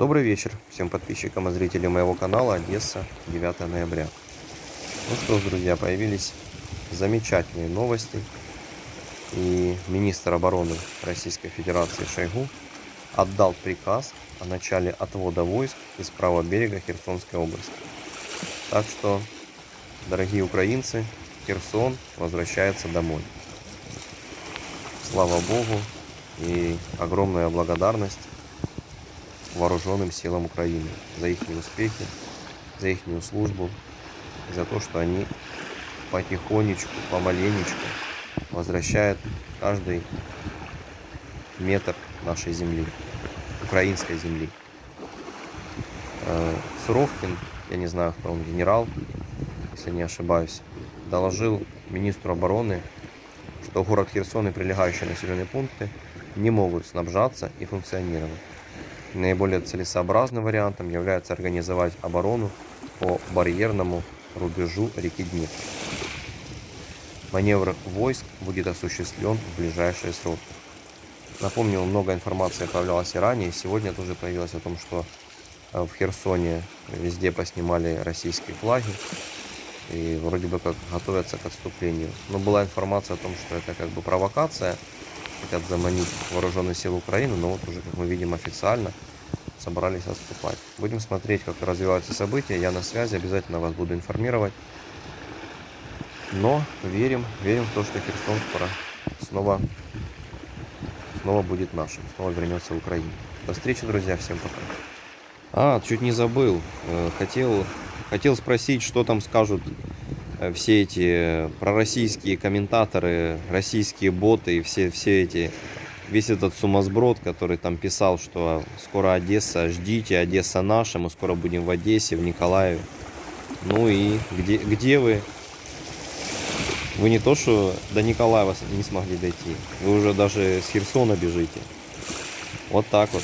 Добрый вечер всем подписчикам и зрителям моего канала Одесса, 9 ноября. Ну что ж, друзья, появились замечательные новости. И министр обороны Российской Федерации Шойгу отдал приказ о начале отвода войск из правого берега Херсонской области. Так что, дорогие украинцы, Херсон возвращается домой. Слава Богу и огромная благодарность вооруженным силам Украины за их успехи, за их службу, за то, что они потихонечку, помаленечку возвращают каждый метр нашей земли, украинской земли. Э, Суровкин, я не знаю, кто он, генерал, если не ошибаюсь, доложил министру обороны, что город Херсон и прилегающие населенные пункты не могут снабжаться и функционировать. Наиболее целесообразным вариантом является организовать оборону по барьерному рубежу реки Днепр. Маневр войск будет осуществлен в ближайшие сроки. Напомню, много информации появлялось и ранее. Сегодня тоже появилось о том, что э, в Херсоне везде поснимали российские флаги. И вроде бы как готовятся к отступлению. Но была информация о том, что это как бы провокация хотят заманить вооруженные силы Украины, но вот уже, как мы видим, официально собрались отступать. Будем смотреть, как развиваются события. Я на связи, обязательно вас буду информировать. Но верим, верим в то, что Херсон скоро снова, снова будет нашим, снова вернется в Украину. До встречи, друзья, всем пока. А, чуть не забыл. Э, хотел, хотел спросить, что там скажут все эти пророссийские комментаторы, российские боты и все, все эти, весь этот сумасброд, который там писал, что скоро Одесса, ждите, Одесса наша, мы скоро будем в Одессе, в Николаеве. Ну и где, где вы? Вы не то, что до Николаева не смогли дойти, вы уже даже с Херсона бежите. Вот так вот.